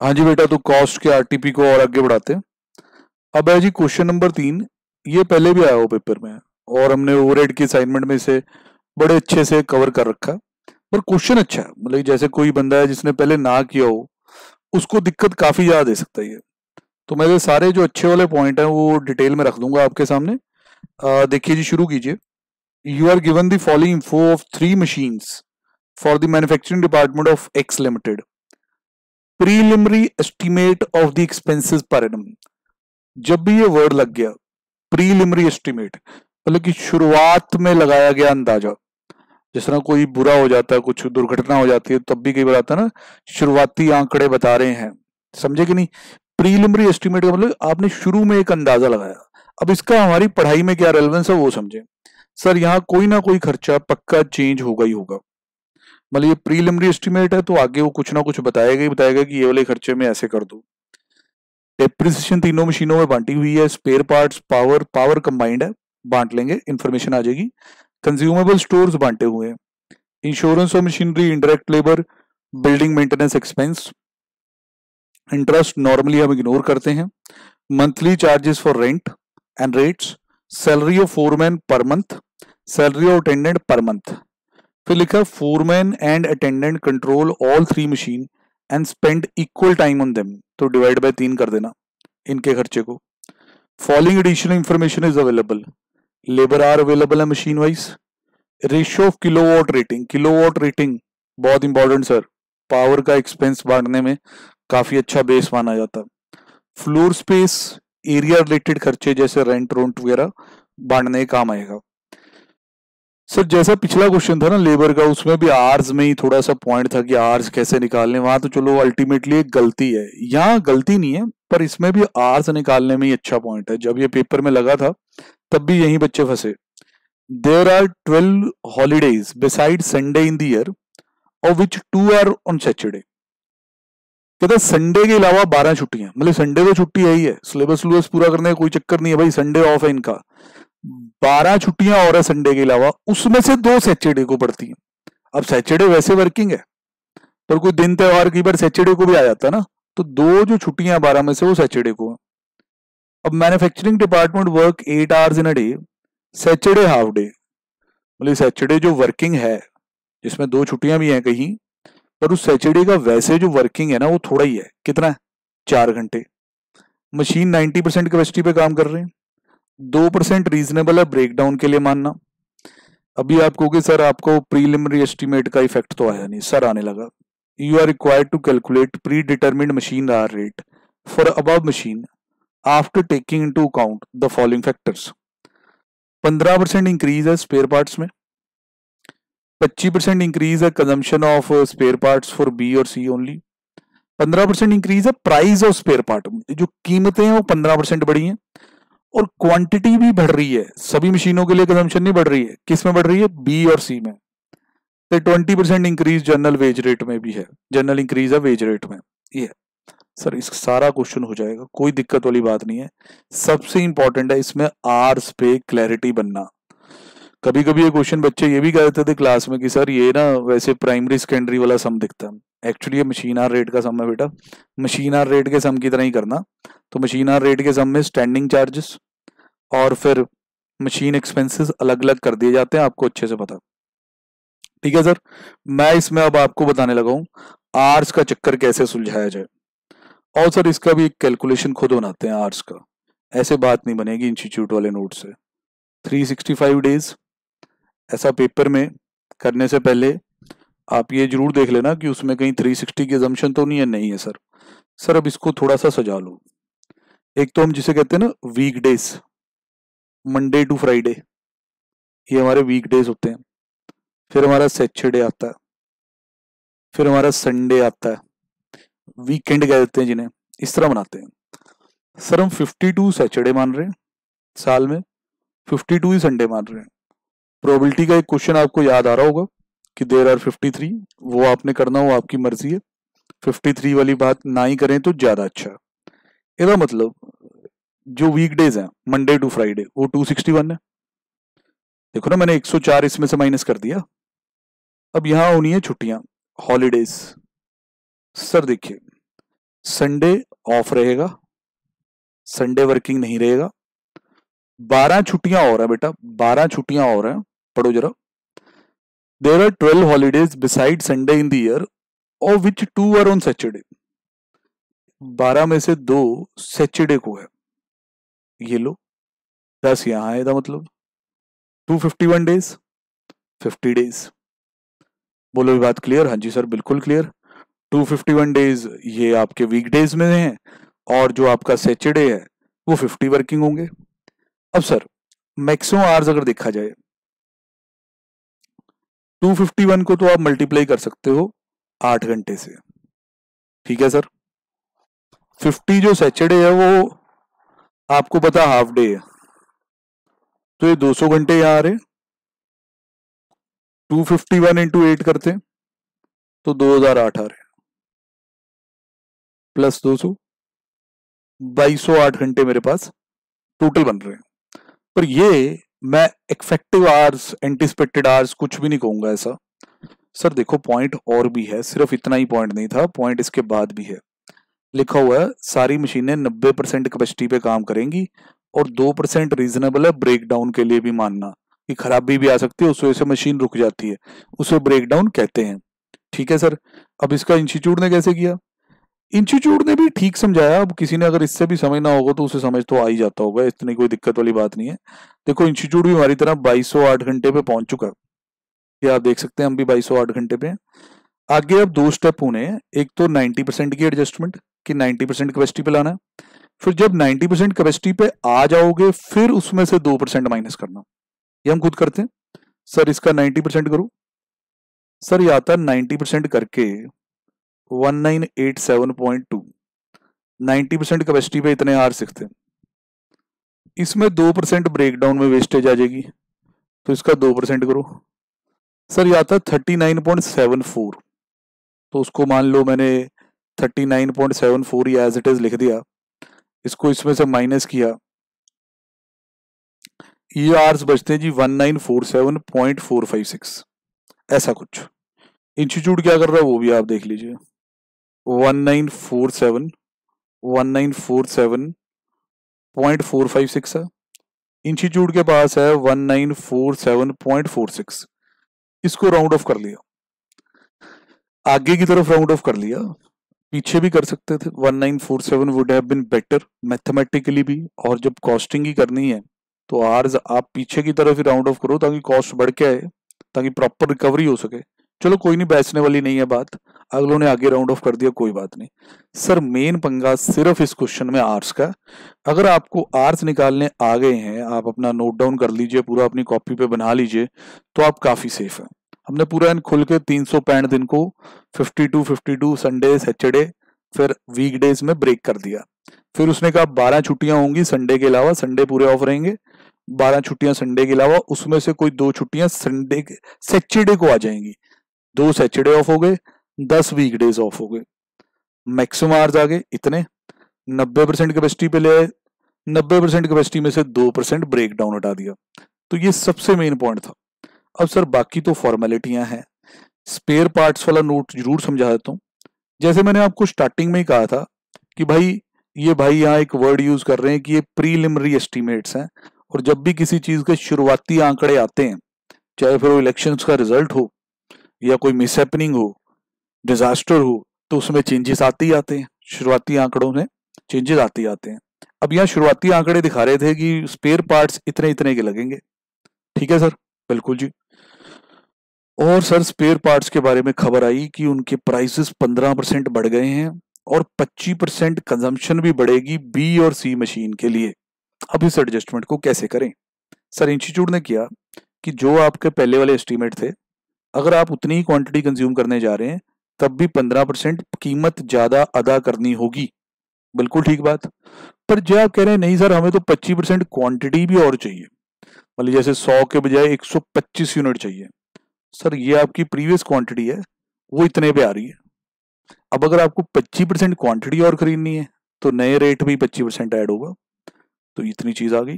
हाँ जी बेटा तो कॉस्ट के आरटीपी को और आगे बढ़ाते हैं। अब है जी क्वेश्चन नंबर तीन, ये पहले भी आया हो पेपर में, और हमने ओवरहेड की असाइनमेंट में इसे बड़े अच्छे से कवर कर रखा। पर क्वेश्चन अच्छा है मतलब जैसे कोई बंदा है जिसने पहले ना किया हो, उसको दिक्कत काफ़ी ज़्यादा दे सकता है ये। तो मैं सारे जो अच्छे वाले पॉइंट हैं, वो डिटेल में रख दूँगा आपके सामने। देखिए जी, शुरू कीजिए। You are given the following info of three machines for the manufacturing department of X limited preliminary estimate of the expenses per annum जब भी ये वर्ड लग गया प्रीलिमरी एस्टिमेट मतलब कि शुरुआत में लगाया गया अंदाज़ा, जिस तरह कोई बुरा हो जाता है, कुछ दुर्घटना हो जाती है, तब भी कई बार आता है ना, शुरुआती आंकड़े बता रहे हैं। समझे कि नहीं? प्रीलिमरी एस्टिमेट का मतलब आपने शुरू में एक अंदाज़ा लगाया। अब इसका हमारी पढ़ाई में क्या रेलेवेंस है, वो समझे। सर, यहाँ कोई ना कोई खर्चा पक्का चेंज होगा ही होगा। मतलब ये प्रीलिमरी एस्टिमेट है तो आगे वो कुछ ना कुछ बताएगा ही बताएगा कि ये वाले खर्चे में ऐसे कर दो। डेप्रिसिएशन तीनों मशीनों में बांटी हुई है spare parts power power combined है, बांट लेंगे इन्फॉर्मेशन आ जाएगी। कंज्यूमेबल स्टोर्स बांटे हुए हैं। Insurance of machinery indirect labour building maintenance expense interest normally हम इग्नोर करते हैं। Monthly charges for rent and rates salary of foreman per month salary of attendant per month फिर लिखा foreman and attendant control all three machine and spend equal time on them तो divide by तीन कर देना इनके खर्चे को। Following additional information is available labour are available है machine wise ratio of kilo watt rating kilo watt rating बहुत important sir power का एक्सपेंस बांटने में काफ़ी अच्छा बेस माना जाता है। फ्लोर स्पेस एरिया रिलेटेड खर्चे जैसे रेंट रोंट वगैरह बांटने काम आएगा। सर, जैसा पिछला क्वेश्चन था ना लेबर का, उसमें भी आर्स में ही थोड़ा सा पॉइंट था कि आर्स कैसे निकालने, वहाँ तो चलो अल्टीमेटली एक गलती है। यहाँ गलती नहीं है, पर इसमें भी आर्स निकालने में ही अच्छा पॉइंट है। जब ये पेपर में लगा था, तब भी यही बच्चे फंसे। There are twelve holidays beside Sunday in there और which two are on Saturday कहते संडे के अलावा बारह छुट्टियाँ मतलब संडे तो छुट्टी है ही। है सिलेबस सिलेबस पूरा करने का कोई चक्कर नहीं है भाई संडे ऑफ़ है इनका। बारह छुट्टियाँ और है संडे के अलावा, उसमें से दो सैटरडे को पड़ती हैं। अब सैटरडे वैसे वर्किंग है पर कोई दिन त्योहार की बार सैटरडे को भी आ जाता है ना तो दो जो छुट्टियाँ बारह में से वो सैटरडे को है। अब manufacturing department work eight hours in a day Saturday half day मतलब सैटरडे जो वर्किंग है, जिसमें दो छुट्टियाँ भी हैं कहीं, पर उस सैटरडे का वैसे जो वर्किंग है ना, वो थोड़ा ही है। कितना है? चार घंटे। मशीन नाइन्टी परसेंट कैपेसिटी पे काम कर रहे हैं। दो परसेंट रीजनेबल है ब्रेकडाउन के लिए मानना। अभी आप कहोगे, सर, आपको प्रीलिमिनरी एस्टिमेट का इफ़ेक्ट तो आया नहीं। सर, आने लगा। You are required to calculate predetermined machine hour rate for अब machine after taking into account the following factors पंद्रह परसेंट इंक्रीज है स्पेयर पार्ट्स में। पच्चीस परसेंट इंक्रीज है consumption of spare parts for B और C only पंद्रह percent increase है price of spare part जो कीमतें हैं वो पंद्रह परसेंट बढ़ी हैं। और क्वांटिटी भी बढ़ रही है। सभी मशीनों के लिए कंजम्पशन नहीं बढ़ रही है। किसमें बढ़ रही है? बी और सी में। तो twenty percent increase general wage rate में भी है। जनरल इंक्रीज है वेज रेट में। ये सर इस सारा क्वेश्चन हो जाएगा। कोई दिक्कत वाली बात नहीं है। सबसे इंपॉर्टेंट है इसमें आर्स पे क्लैरिटी बनना। कभी कभी ये क्वेश्चन बच्चे ये भी कहते थे क्लास में कि, सर, ये ना वैसे प्राइमरी सेकेंडरी वाला सम दिखता है। एक्चुअली ये मशीन आर रेट का सम है बेटा। मशीन आर रेट के सम की तरह ही करना। तो मशीन आर रेट के सम में स्टैंडिंग चार्जेस और फिर मशीन एक्सपेंसेस अलग अलग कर दिए जाते हैं, आपको अच्छे से पता। ठीक है सर? मैं इसमें अब आपको बताने लगा हूँ आर्स का चक्कर कैसे सुलझाया जाए। और सर, इसका भी कैलकुलेशन खुद बनाते हैं आर्स का। ऐसे बात नहीं बनेगी इंस्टीट्यूट वाले नोट से। 365 डेज़ ऐसा पेपर में करने से पहले आप ये ज़रूर देख लेना कि उसमें कहीं 360 की एजम्पन तो नहीं है नहीं है सर। सर, अब इसको थोड़ा सा सजा लो। एक तो हम जिसे कहते हैं ना week days Monday to Friday ये हमारे वीक डेज़ होते हैं। फिर हमारा सैटरडे आता है। फिर हमारा संडे आता है। वीकेंड कह देते हैं जिन्हें। इस तरह मनाते हैं। सर हम 52 सैटरडे मान रहे हैं, साल में 52 ही संडे मान रहे हैं। प्रोबेबिलिटी का एक क्वेश्चन आपको याद आ रहा होगा कि देर आर 53 वो आपने करना हो, आपकी मर्ज़ी है। 53 वाली बात ना ही करें तो ज़्यादा अच्छा इसका मतलब जो वीकडेज हैं मंडे टू फ्राइडे वो 261 है। देखो ना, मैंने 104 इसमें से माइनस कर दिया। अब यहाँ होनी है छुट्टियाँ हॉलीडेज सर देखिए संडे ऑफ़ रहेगा संडे वर्किंग नहीं रहेगा। बारह छुट्टियाँ और है बेटा, बारह छुट्टियाँ और हैं, पढ़ो जरा। There are twelve holidays beside Sunday in there और which two are on Saturday बारह में से दो सैटरडे को है। ये लो। दस यहाँ है मतलब। Two fifty one days fifty days बोलो भी बात क्लियर हाँ जी सर बिल्कुल clear two fifty one days ये आपके वीकडेज में हैं और जो आपका सैटरडे है, वो फिफ्टी वर्किंग होंगे। अब सर मैक्सिमम आवर्स अगर देखा जाए 251 को तो आप मल्टीप्लाई कर सकते हो आठ घंटे से। ठीक है सर 50 जो सैटरडे है वो आपको पता हाफ़ डे है। तो ये 200 घंटे यहाँ आ रहे two fifty one into eight करते तो 2008 आ रहे प्लस दो सौ। बाईस आठ घंटे मेरे पास टोटल बन रहे हैं। पर ये मैं इफ़ेक्टिव आवर्स एंटिसिपेटेड आवर्स कुछ भी नहीं कहूँगा ऐसा। सर देखो पॉइंट और भी है। सिर्फ़ इतना ही पॉइंट नहीं था। पॉइंट इसके बाद भी है। लिखा हुआ है, सारी मशीनें 90 परसेंट कैपेसिटी पे काम करेंगी और दो परसेंट रीजनेबल है ब्रेक डाउन के लिए भी मानना कि खराबी भी आ सकती है, उस वजह से मशीन रुक जाती है। उसे ब्रेक डाउन कहते हैं। ठीक है, सर? अब इसका इंस्टीट्यूट ने कैसे किया? इंस्टीट्यूट ने भी ठीक समझाया। अब किसी ने अगर इससे भी समझ ना होगा तो उसे समझ तो आ ही जाता होगा, इतनी कोई दिक्कत वाली बात नहीं है। देखो इंस्टीट्यूट भी हमारी तरह बाईस घंटे पे पहुँच चुका ये आप देख सकते हैं, हम भी बाईस घंटे पे आगे अब दो स्टेप होने हैं। एक तो 90 परसेंट की एडजस्टमेंट कि 90 परसेंट कैपेसिटी पे लाना है। फिर जब 90 परसेंट कैपेसिटी पे आ जाओगे, फिर उसमें से दो परसेंट माइनस करना। ये हम खुद करते हैं। सर, इसका 90 परसेंट करो। सर, ये आता है 90 परसेंट करके 1987.2 90 परसेंट कैपेसिटी पे इतने आर सीखते हैं। इसमें दो परसेंट ब्रेक डाउन में वेस्टेज आ जाएगी। तो इसका दो परसेंट करो। सर, ये आता thirty nine point seven four तो उसको मान लो मैंने thirty nine point seven four या एज इट इज़ लिख दिया। इसको इसमें से माइनस किया। ये आर्स बचते हैं जी one nine four seven point four five six ऐसा कुछ। इंस्टीट्यूट क्या कर रहा है वो भी आप देख लीजिए। One nine four seven one nine four seven point four five six है। इंस्टीट्यूट के पास है one nine four seven point four six इसको राउंड ऑफ़ कर लिया। आगे की तरफ़ राउंड ऑफ़ कर लिया। पीछे भी कर सकते थे। One nine four seven would have been better mathematically भी, और जब कॉस्टिंग ही करनी है तो आर्स आप पीछे की तरफ़ ही राउंड ऑफ़ करो ताकि कॉस्ट बढ़ के आए, ताकि प्रॉपर रिकवरी हो सके। चलो कोई नहीं, बैचने वाली नहीं है बात। अगलों ने आगे राउंड ऑफ़ कर दिया, कोई बात नहीं। सर मेन पंगा सिर्फ़ इस क्वेश्चन में आर्ट्स का। अगर आपको आर्ट्स निकालने आ गए हैं, आप अपना नोट डाउन कर लीजिए, पूरा अपनी कॉपी पे बना लीजिए तो आप काफ़ी सेफ़ है। हमने पूरा इन खुल के तीन सौ पैंठ दिन को fifty two fifty two Sunday Saturday फिर वीकडेज में ब्रेक कर दिया। फिर उसने कहा, बारह छुट्टियाँ होंगी संडे के अलावा संडे पूरे ऑफ़ रहेंगे। बारह छुट्टियाँ संडे के अलावा, उसमें से कोई दो छुट्टियाँ संडे सैटरडे को आ जाएँगी। दो सैटरडे ऑफ़ हो गए, दस वीकडेज ऑफ़ हो गए। मैक्सिमम आवर्स आ गए, इतने। नब्बे परसेंट कैपेसिटी पे ले आए। नब्बे परसेंट कैपेसिटी में से दो परसेंट ब्रेक डाउन हटा दिया। तो ये सबसे मेन पॉइंट था। अब सर बाकी तो फॉर्मेलिटियाँ हैं। स्पेयर पार्ट्स वाला नोट ज़रूर समझा देता हूँ। जैसे मैंने आपको स्टार्टिंग में ही कहा था कि भाई, ये भाई यहाँ एक वर्ड यूज़ कर रहे हैं कि ये प्रीलिमिनरी एस्टिमेट्स हैं और जब भी किसी चीज़ के शुरुआती आंकड़े आते हैं, चाहे फिर वो इलेक्शंस का रिज़ल्ट हो या कोई मिसहैपनिंग हो डिजास्टर हो तो उसमें चेंजेस आते ही आते हैं। शुरुआती आंकड़ों में चेंजेस आते ही आते हैं। अब यहाँ शुरुआती आंकड़े दिखा रहे थे कि स्पेयर पार्ट्स इतने इतने के लगेंगे। ठीक है सर? बिल्कुल जी। और सर स्पेयर पार्ट्स के बारे में खबर आई कि उनके प्राइसेस पंद्रह परसेंट बढ़ गए हैं और पच्चीस परसेंट कंजम्पशन भी बढ़ेगी बी और सी मशीन के लिए। अब इस एडजस्टमेंट को कैसे करें? सर इंस्टीट्यूट ने किया कि जो आपके पहले वाले एस्टीमेट थे, अगर आप उतनी ही क्वांटिटी कंज्यूम करने जा रहे हैं, तब भी पंद्रह परसेंट कीमत ज़्यादा अदा करनी होगी। बिल्कुल ठीक बात। पर जो आप कह रहे हैं, नहीं सर, हमें तो पच्चीस परसेंट क्वांटिटी भी और चाहिए। मतलब जैसे सौ के बजाय एक सौ पच्चीस यूनिट चाहिए। सर, ये आपकी प्रीवियस क्वांटिटी है, वो इतने पे आ रही है। अब अगर आपको पच्चीस परसेंट क्वांटिटी और खरीदनी है तो नए रेट भी पच्चीस परसेंट ऐड होगा। तो इतनी चीज़ आ गई।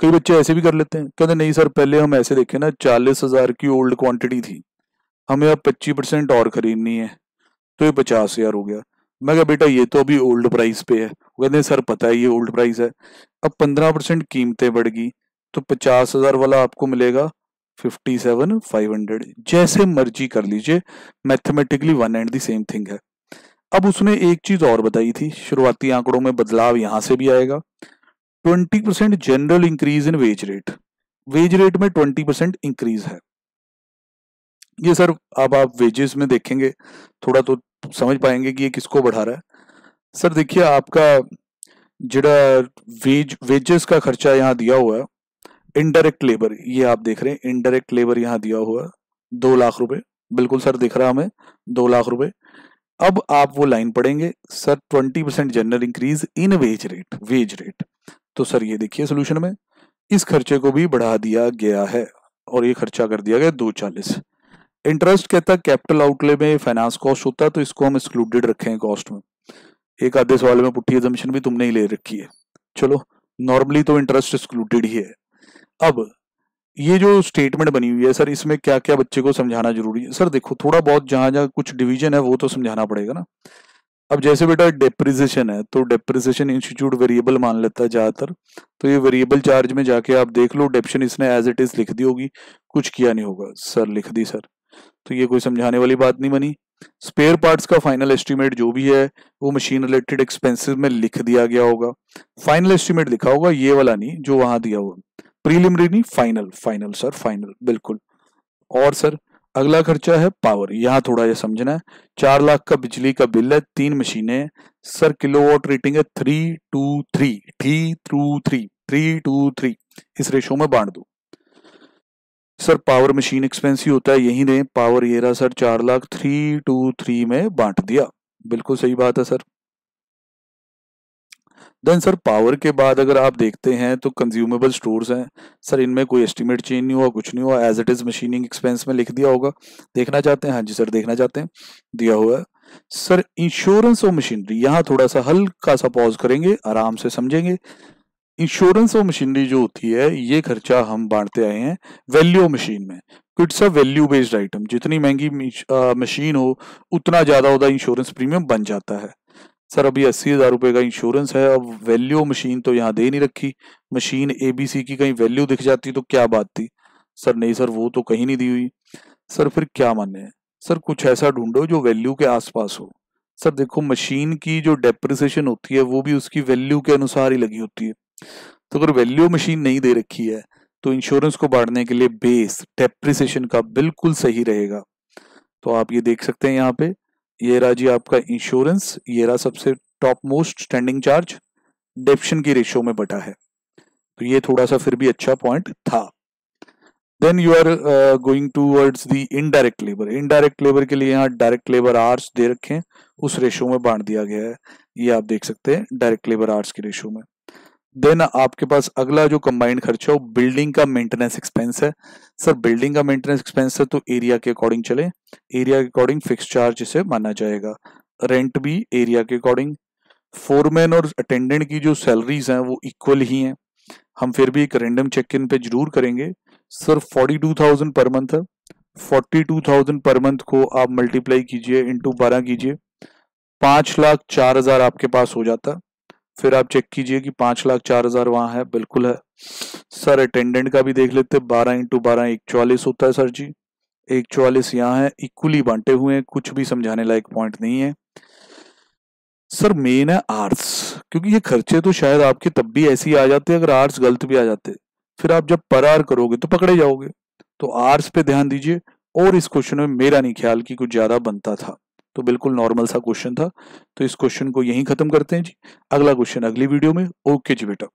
कई बच्चे ऐसे भी कर लेते हैं, कहते नहीं सर, पहले हम ऐसे देखे ना, चालीस हज़ार की ओल्ड क्वांटिटी थी। हमें अब पच्चीस परसेंट और खरीदनी है तो ये पचास हज़ार हो गया। मैं कहा, बेटा, ये तो अभी ओल्ड प्राइस पे है। वो कहते हैं, सर, पता है ये ओल्ड प्राइस है। अब पंद्रह परसेंट कीमतें बढ़ गई तो पचास हज़ार वाला आपको मिलेगा फिफ्टी सेवन फाइव हंड्रेड जैसे मर्ज़ी कर लीजिए। Mathematically one and the same thing है। अब उसने एक चीज़ और बताई थी। शुरुआती आंकड़ों में बदलाव यहाँ से भी आएगा। Twenty percent general increase in wage rate wage rate में ट्वेंटी परसेंट इंक्रीज है। ये सर, अब आप वेजेस में देखेंगे, थोड़ा तो समझ पाएँगे कि ये किसको बढ़ा रहा है। सर, देखिए, आपका जड़ा वेज वेजेस का खर्चा यहाँ दिया हुआ है इनडायरेक्ट लेबर ये आप देख रहे हैं इनडायरेक्ट लेबर यहाँ दिया हुआ, दो लाख रुपए। बिल्कुल सर, दिख रहा हमें, दो लाख रुपए। अब आप वो लाइन पढ़ेंगे, sir twenty percent general increase in wage rate wage rate तो सर, ये देखिए सोल्यूशन में, इस खर्चे को भी बढ़ा दिया गया है, और ये खर्चा कर दिया गया दो चालीस। इंटरेस्ट कहता है कैपिटल आउटले में फाइनेंस कॉस्ट होता है तो इसको हम एक्सक्लूडेड रखे कॉस्ट में। एक आधे सवाल में पुट्टी एजम्पन भी तुमने ही ले रखी है। चलो नॉर्मली तो इंटरेस्ट एक्सक्लूडेड ही है। अब ये जो स्टेटमेंट बनी हुई है सर इसमें क्या क्या बच्चे को समझाना ज़रूरी है? सर देखो, थोड़ा बहुत जहाँ जहाँ कुछ डिवीज़न है, वो तो समझाना पड़ेगा ना। अब जैसे बेटा डेप्रिसिएशन है तो डेप्रिसिएशन इंस्टीट्यूट वेरिएबल मान लेता है ज़्यादातर। तो ये वेरिएबल चार्ज में जाके आप देख लो डेप्शन इसने एज इट इज़ लिख दी होगी। कुछ किया नहीं होगा सर लिख दी सर तो ये कोई समझाने वाली बात नहीं बनी। स्पेयर पार्ट्स का फाइनल एस्टिमेट जो भी है, वो मशीन रिलेटेड एक्सपेंसिव में लिख दिया गया होगा। फाइनल एस्टिमेट लिखा होगा, ये वाला नहीं, जो वहाँ दिया हुआ। प्रीलिमिनरी नहीं फाइनल फाइनल सर फाइनल बिल्कुल। और सर अगला खर्चा है पावर यहाँ थोड़ा ये समझना है। चार लाख का बिजली का बिल है, तीन मशीनें सर किलोवाट रेटिंग है three two three three two three three two three इस रेशो में बांट दो। सर पावर मशीन एक्सपेंसिव होता है, यही नहीं पावर ये रहा सर चार लाख थ्री टू थ्री में बांट दिया। बिल्कुल सही बात है सर देन सर पावर के बाद अगर आप देखते हैं तो कंज्यूमेबल स्टोर्स हैं। सर इनमें कोई एस्टिमेट चेंज नहीं हुआ, कुछ नहीं हुआ। As it is machining expense में लिख दिया होगा। देखना चाहते हैं? हाँ जी सर देखना चाहते हैं। दिया हुआ है। सर इंश्योरेंस और मशीनरी यहाँ थोड़ा सा हल्का सा पॉज करेंगे, आराम से समझेंगे। इंश्योरेंस और मशीनरी जो होती है, ये खर्चा हम बांटते आए हैं वैल्यू मशीन में। It's a value based item जितनी महँगी मशीन हो, उतना ज़्यादा उसका इंश्योरेंस प्रीमियम बन जाता है। सर, अभी अस्सी हज़ार रुपए का इंश्योरेंस है, अब वैल्यू मशीन तो यहाँ दे नहीं रखी। मशीन एबीसी की कहीं वैल्यू दिख जाती तो क्या बात थी? सर, नहीं सर, वो तो कहीं नहीं दी हुई। सर, फिर क्या माने सर, कुछ ऐसा ढूंढो जो वैल्यू के आसपास हो। सर, देखो मशीन की जो डेप्रिसिएशन होती है, वो भी उसकी वैल्यू के अनुसार ही लगी होती है। तो अगर वैल्यू मशीन नहीं दे रखी है तो इंश्योरेंस को बांटने के लिए बेस डेप्रिसिएशन का बिल्कुल सही रहेगा। तो आप ये देख सकते हैं यहाँ पे। ये रहा जी आपका इंश्योरेंस ये रहा सबसे top most standing charge depreciation की रेशियो में बटा है। तो ये थोड़ा सा फिर भी अच्छा पॉइंट था। Then you are going towards the indirect labour indirect labour के लिए यहाँ डायरेक्ट लेबर आर्स दे रखे हैं, उस रेशो में बांट दिया गया है। ये आप देख सकते हैं डायरेक्ट लेबर आर्ट्स के रेशो में। देन आपके पास अगला जो कंबाइंड खर्चा है, वो बिल्डिंग का मेंटेनेंस एक्सपेंस है। सर बिल्डिंग का मेंटेनेंस एक्सपेंस है तो एरिया के अकॉर्डिंग चले। एरिया के अकॉर्डिंग फिक्स चार्ज इसे माना जाएगा। रेंट भी एरिया के अकॉर्डिंग फोरमैन और अटेंडेंट की जो सैलरीज हैं, वो इक्वल ही हैं। हम फिर भी एक रेंडम चेक इन पे ज़रूर करेंगे। Sir forty two thousand per month है। Forty two thousand per month को आप मल्टीप्लाई कीजिए इंटू बारह कीजिए। पाँच लाख चार हज़ार आपके पास हो जाता। फिर आप चेक कीजिए कि पाँच लाख चार हज़ार वहाँ है, बिल्कुल है। सर अटेंडेंट का भी देख लेते, बारह इंटू बारह एक चौलीस होता है, सर जी। एक चौवालीस यहाँ है इक्वली बांटे हुए हैं, कुछ भी समझाने लायक पॉइंट नहीं है। सर मेन है आर्ट्स क्योंकि ये खर्चे तो शायद आपके तब भी ऐसे ही आ जाते, अगर आर्ट्स गलत भी आ जाते। फिर आप जब पर आर करोगे तो पकड़े जाओगे। तो आर्ट्स पे ध्यान दीजिए, और इस क्वेश्चन में मेरा नहीं ख्याल कि कुछ ज़्यादा बनता था। तो बिल्कुल नॉर्मल सा क्वेश्चन था। तो इस क्वेश्चन को यहीं खत्म करते हैं जी। अगला क्वेश्चन अगली वीडियो में। ओके जी बेटा।